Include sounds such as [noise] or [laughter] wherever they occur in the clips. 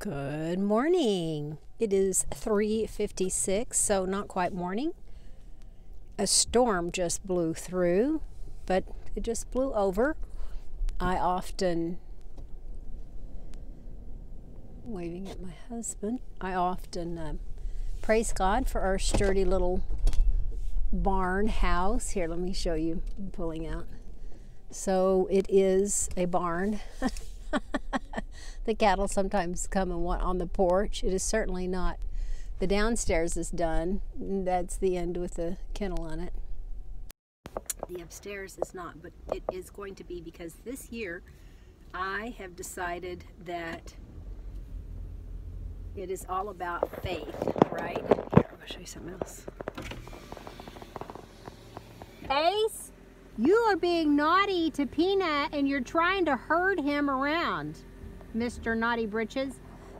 Good morning. It is 3:56, so not quite morning. A storm just blew through, but it just blew over. I often waving at my husband. I often uh, praise God for our sturdy little barn house. Here, let me show you. I'm pulling out. So it is a barn. [laughs] [laughs] the cattle sometimes come and want on the porch. It is certainly not. The downstairs is done. That's the end with the kennel on it. The upstairs is not, but it is going to be because this year I have decided that it is all about faith, right? Here, I'm going to show you something else. Ace, you are being naughty to Peanut and you're trying to herd him around, Mr. Naughty Britches.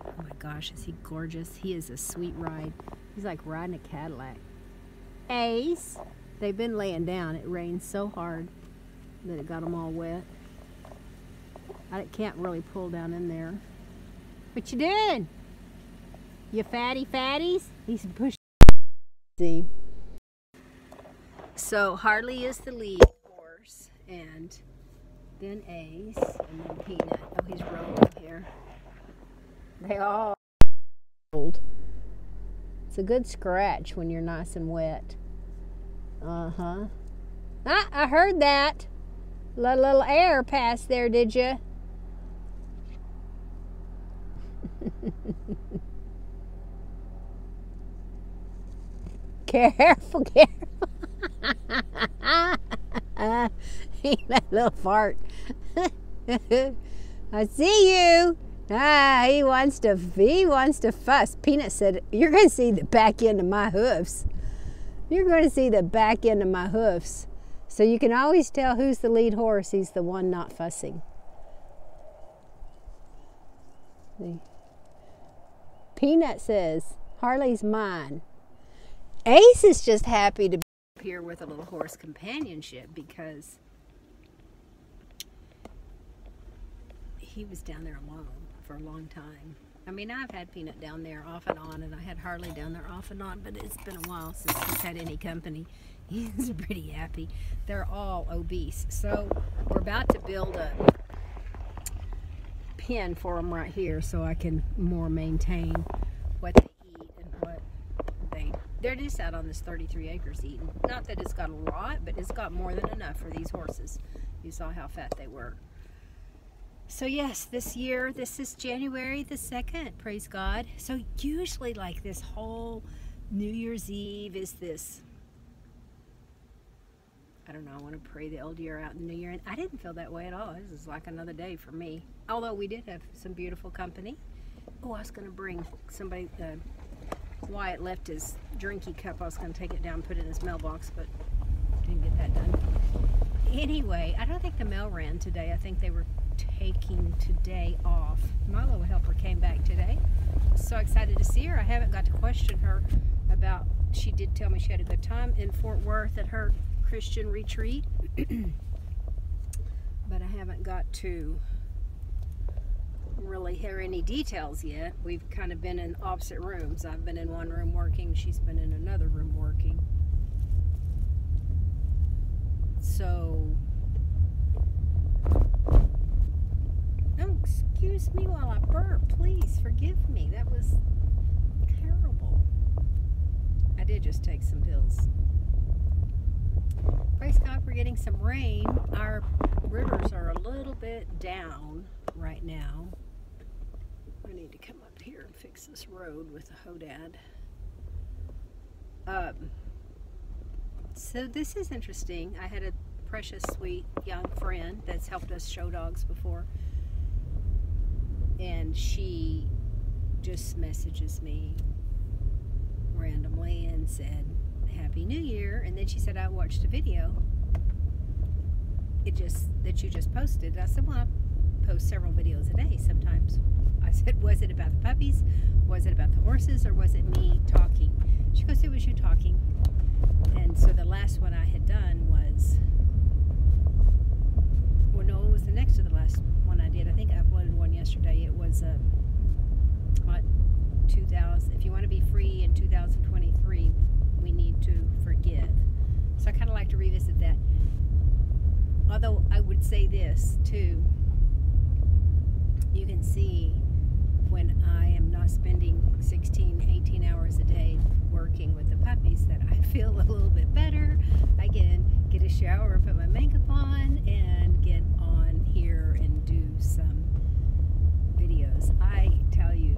Oh my gosh, is he gorgeous? He is a sweet ride. He's like riding a Cadillac. Ace, they've been laying down. It rained so hard that it got them all wet. I can't really pull down in there. What you doing? You fatty fatties? He's pushing. See. So Harley is the lead and then Ace, and then Peanut. Oh, he's rolling here. They all old. It's a good scratch when you're nice and wet. Uh huh. Ah, I heard that. Let a little air pass there, did you? [laughs] careful, careful. [laughs] [laughs] that little fart. [laughs] I see you. Ah, he wants to he wants to fuss. Peanut said, "You're going to see the back end of my hoofs. You're going to see the back end of my hoofs." So you can always tell who's the lead horse. He's the one not fussing. Peanut says, "Harley's mine." Ace is just happy to be here with a little horse companionship because he was down there alone for a long time. I mean, I've had Peanut down there off and on, and I had Harley down there off and on, but it's been a while since he's had any company. [laughs] He's pretty happy. They're all obese. So we're about to build a pen for them right here so I can more maintain what they eat and what they... They're just out on this 33 acres eating. Not that it's got a lot, but it's got more than enough for these horses. You saw how fat they were. So yes, this year, this is January the 2nd, praise God. So usually like this whole New Year's Eve is this, I don't know, I want to pray the old year out in the new year. And I didn't feel that way at all. This is like another day for me. Although we did have some beautiful company. Oh, I was going to bring somebody, uh, Wyatt left his drinky cup. I was going to take it down put it in his mailbox, but didn't get that done. Anyway, I don't think the mail ran today. I think they were taking today off. My little helper came back today. So excited to see her. I haven't got to question her about, she did tell me she had a good time in Fort Worth at her Christian retreat. [clears throat] but I haven't got to really hear any details yet. We've kind of been in opposite rooms. I've been in one room working, she's been in another room working. So excuse me while I burp. Please forgive me. That was terrible. I did just take some pills. Praise God, we're getting some rain. Our rivers are a little bit down right now. I need to come up here and fix this road with a hodad. Um, so this is interesting. I had a precious, sweet young friend that's helped us show dogs before and she just messages me randomly and said happy new year. And then she said i watched a video it just that you just posted. I said well i post several videos a day sometimes. I said was it about the puppies? Was it about the horses? Or was it me talking? She goes it was you talking. And so the last one i had done was well no it was the next to the last one I did. I think yesterday. It was um, a 2000, if you want to be free in 2023, we need to forgive. So I kind of like to revisit that. Although I would say this too, you can see when I am not spending 16, 18 hours a day working with the puppies that I [laughs] feel a little bit better. I can get a shower, put my makeup on, and get I tell you,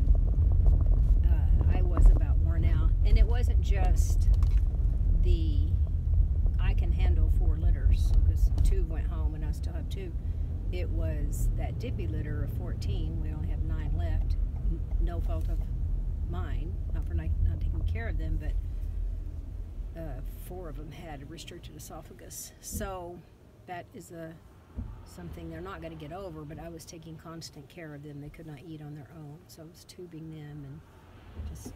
uh, I was about worn out. And it wasn't just the I can handle four litters because two went home and I still have two. It was that dippy litter of 14. We only have nine left. No fault of mine, not for not, not taking care of them, but uh, four of them had restricted esophagus. So that is a something they're not going to get over. But I was taking constant care of them. They could not eat on their own, so I was tubing them and just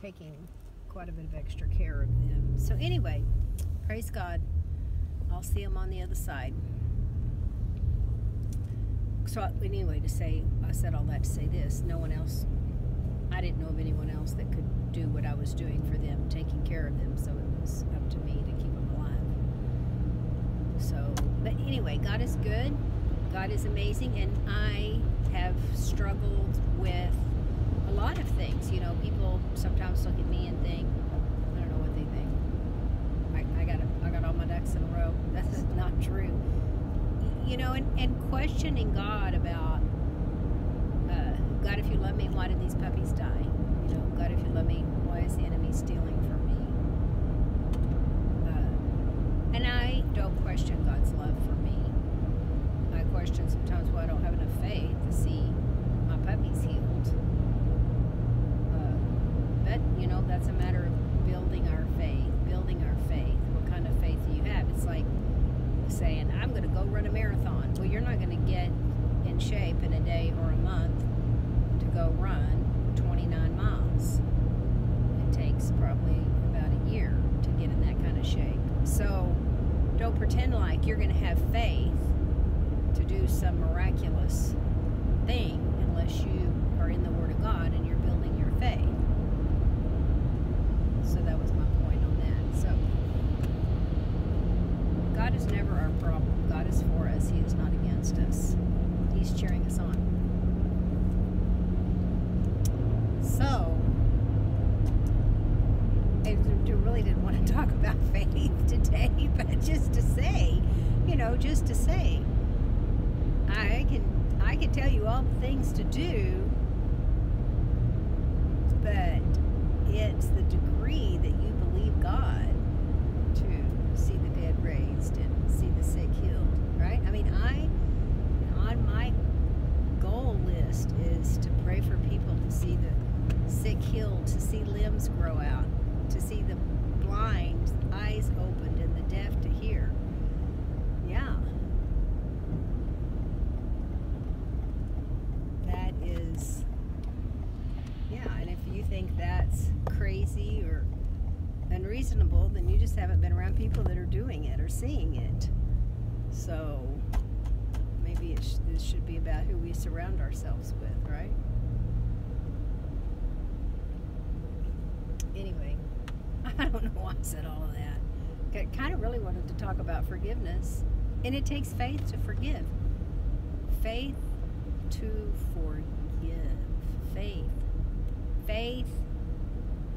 taking quite a bit of extra care of them. So anyway, praise God. I'll see them on the other side. So anyway, to say, I said all that to say this. No one else. I didn't know of anyone else that could do what I was doing for them, taking care of them. So it was up to me to keep them. So, but anyway, God is good. God is amazing, and I have struggled with a lot of things. You know, people sometimes look at me and think, I don't know what they think. I, I got a, I got all my ducks in a row. [laughs] That is not true. You know, and, and questioning God about, uh, God, if you love me, why did these puppies die? You know, God, if you love me, why is the enemy stealing from me? Uh, and I don't question God's love for me. I question sometimes why I don't have enough faith to see my puppies healed. Uh, but, you know, that's a matter of building our faith, building our faith. What kind of faith do you have? It's like saying, I'm going to go run a marathon. Well, you're not going to get in shape in a day or a month to go run 29 miles. It takes probably about a year to get in that kind of shape. So don't pretend like you're going to have faith do some miraculous thing unless you are in the Word of God and you're building your faith. So that was my point on that. So God is never our problem. God is for us. He is not against us. He's cheering us on. So, I really didn't want to [laughs] talk about [laughs] faith today, but just to say, you know, just to say, I can tell you all the things to do, but it's the degree that you believe God to see the dead raised and see the sick healed, right? I mean, I on my goal list is to pray for people to see the sick healed, to see limbs grow out, to see the blind eyes opened and the deaf to hear. Yeah. That is yeah, and if you think that's crazy or unreasonable, then you just haven't been around people that are doing it or seeing it. So maybe it sh- this should be about who we surround ourselves with, right? Anyway, [laughs] I don't know why I said all of that. I kind of really wanted to talk about forgiveness, and it takes faith to forgive. Faith to forgive. Faith. Faith.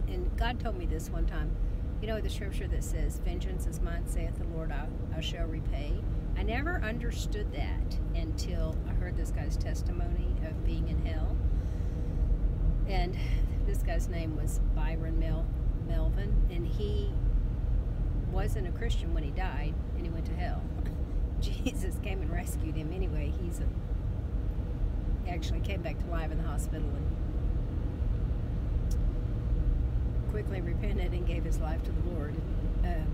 And God told me this one time. You know the scripture that says, Vengeance is mine, saith the Lord, I, I shall repay. I never understood that until I heard this guy's testimony of being in hell. And this guy's name was Byron Mel- Melvin, and he wasn't a Christian when he died, and he went to hell. [laughs] Jesus came and rescued him anyway. He's a, actually came back to life in the hospital and quickly repented and gave his life to the Lord. Um,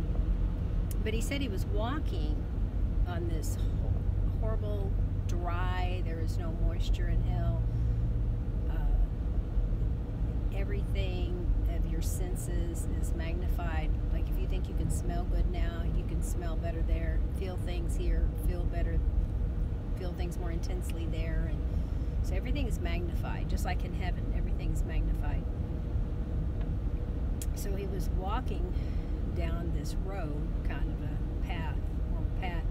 but he said he was walking on this horrible, dry, there is no moisture in hell. Uh, everything of your senses is magnified. Like if you think you can smell good now, you can smell better there. Feel things here, feel better, feel things more intensely there. And so everything is magnified, just like in heaven, everything is magnified. So he was walking down this road, kind of a path or path,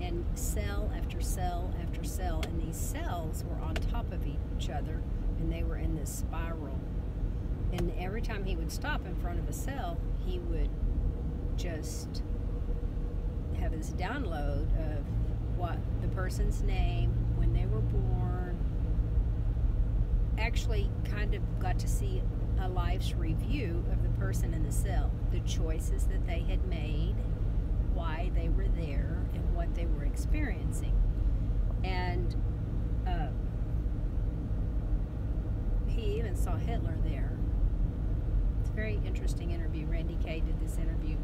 and cell after cell after cell, and these cells were on top of each other, and they were in this spiral. And every time he would stop in front of a cell, he would just have this download of what the person's name, when they were born. Actually, kind of got to see a life's review of the person in the cell, the choices that they had made, why they were there, and what they were experiencing. And uh, he even saw Hitler there. It's a very interesting interview. Randy Kay did this interview.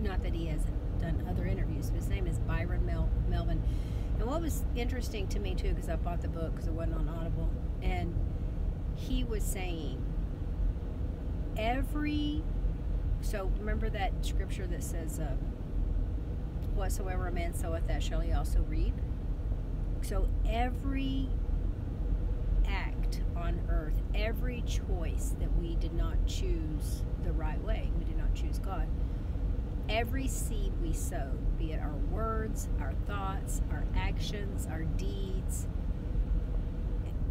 Not that he hasn't done other interviews, but his name is Byron Mel- Melvin. And what was interesting to me too, because I bought the book because it wasn't on Audible, and he was saying every so remember that scripture that says uh, whatsoever a man soweth that shall he also reap. So every act on earth every choice that we did not choose the right way we did not choose god every seed we sowed be it our words our thoughts our actions our deeds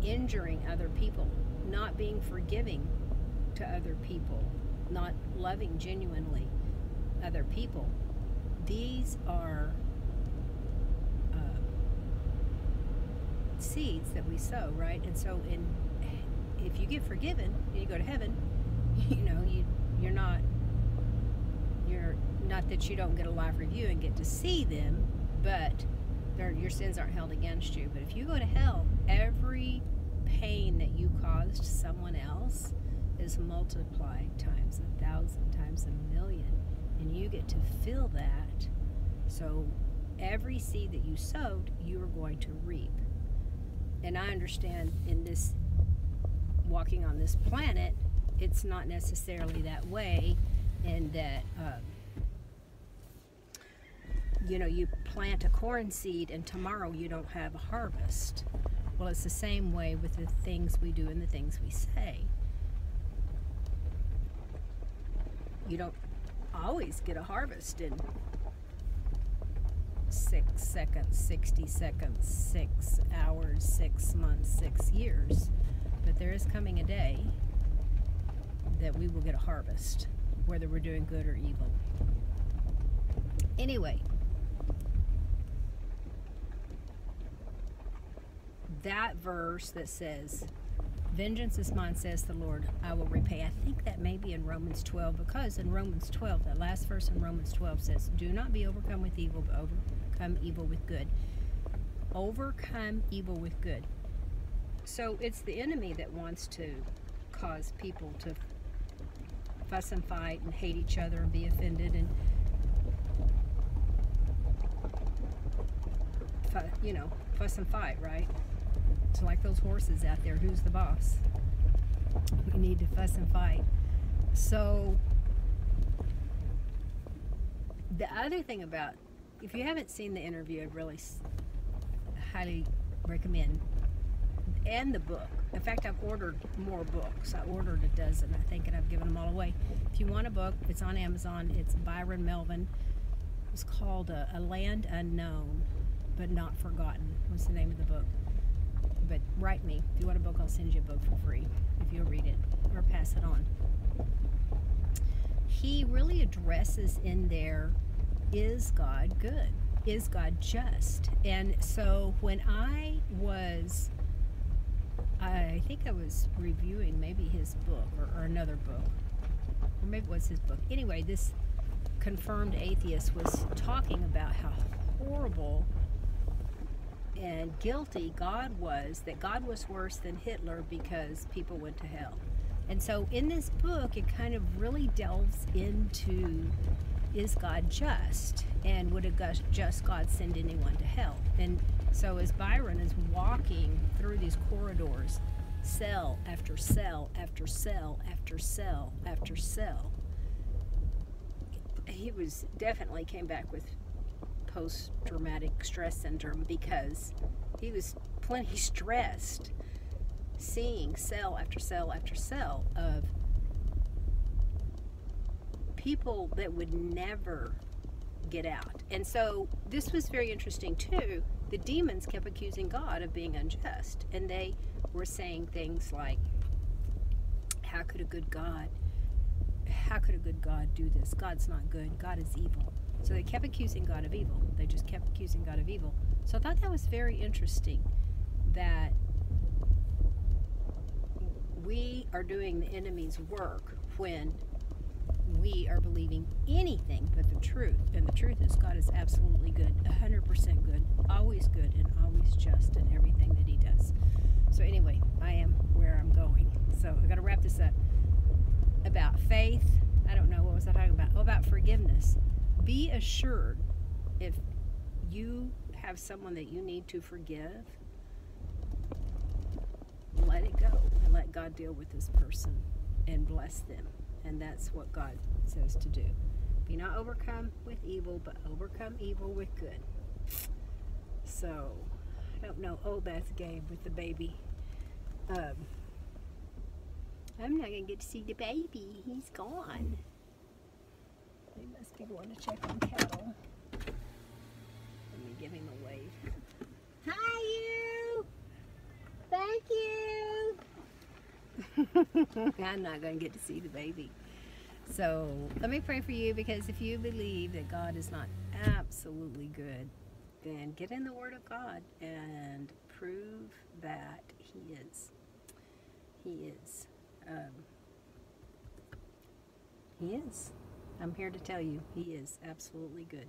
injuring other people not being forgiving to other people, not loving genuinely other people. These are uh, seeds that we sow, right? And so, in if you get forgiven you go to heaven, [laughs] you know you you're not you're not that you don't get a life review and get to see them, but your sins aren't held against you. But if you go to hell, every pain that you caused someone else is multiplied times a thousand, times a million. And you get to feel that. So every seed that you sowed, you are going to reap. And I understand in this walking on this planet, it's not necessarily that way, and that um, you know you plant a corn seed and tomorrow you don't have a harvest. Well, it's the same way with the things we do and the things we say. You don't always get a harvest in six seconds, 60 seconds, six hours, six months, six years. But there is coming a day that we will get a harvest, whether we're doing good or evil. Anyway, that verse that says, Vengeance is mine, says the Lord, I will repay. I think that may be in Romans 12, because in Romans 12, that last verse in Romans 12 says, Do not be overcome with evil, but overcome evil with good. Overcome evil with good. So it's the enemy that wants to cause people to fuss and fight and hate each other and be offended and you know fuss and fight right it's like those horses out there. Who's the boss? We need to fuss and fight. So, the other thing about, if you haven't seen the interview, I'd really highly recommend, and the book. In fact, I've ordered more books. I ordered a dozen, I think, and I've given them all away. If you want a book, it's on Amazon. It's Byron Melvin. It's called uh, A Land Unknown, but Not Forgotten. What's the name of the book? But write me. If you want a book, I'll send you a book for free if you'll read it or pass it on. He really addresses in there is God good? Is God just? And so when I was, I think I was reviewing maybe his book or, or another book, or maybe it was his book. Anyway, this confirmed atheist was talking about how horrible and guilty God was, that God was worse than Hitler because people went to hell. And so in this book, it kind of really delves into is God just? And would a just God send anyone to hell? And so as Byron is walking through these corridors, cell after cell after cell after cell after cell, he was definitely came back with post traumatic stress syndrome because he was plenty stressed seeing cell after cell after cell of people that would never get out. And so this was very interesting too. The demons kept accusing God of being unjust, and they were saying things like, "How could a good God? How could a good God do this? God's not good. God is evil." So they kept accusing God of evil. They just kept accusing God of evil. So I thought that was very interesting that we are doing the enemy's work when we are believing anything but the truth. And the truth is, God is absolutely good, 100% good, always good, and always just in everything that He does. So, anyway, I am where I'm going. So, I've got to wrap this up. About faith, I don't know, what was I talking about? Oh, about forgiveness. Be assured if you have someone that you need to forgive, let it go and let God deal with this person and bless them. And that's what God says to do. Be not overcome with evil, but overcome evil with good. So, I don't know Obeth's game with the baby. Um, I'm not going to get to see the baby. He's gone. He must be going to check on cattle. Let me give him a wave. Hi, you! Thank you! [laughs] I'm not going to get to see the baby. So let me pray for you because if you believe that God is not absolutely good, then get in the Word of God and prove that He is. He is. Um, he is. I'm here to tell you, He is absolutely good.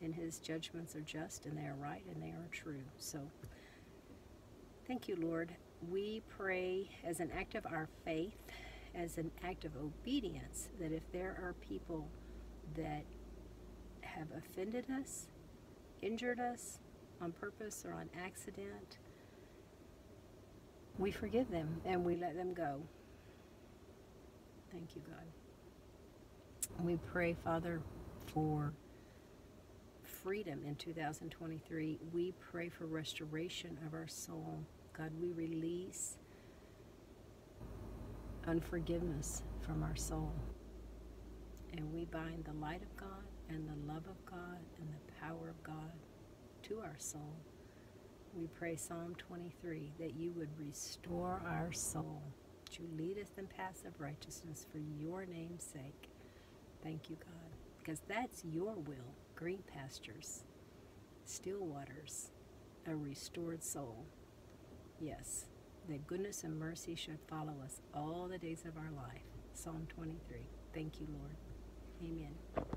And His judgments are just and they are right and they are true. So thank you, Lord. We pray as an act of our faith as an act of obedience that if there are people that have offended us, injured us on purpose or on accident, we forgive them and we let them go. Thank you, God. We pray, Father, for freedom in 2023. We pray for restoration of our soul. God, we release unforgiveness from our soul. And we bind the light of God and the love of God and the power of God to our soul. We pray Psalm 23 that you would restore our soul, that you lead us in paths of righteousness for your name's sake. Thank you, God, because that's your will green pastures, still waters, a restored soul. Yes that goodness and mercy should follow us all the days of our life. Psalm 23. Thank you, Lord. Amen.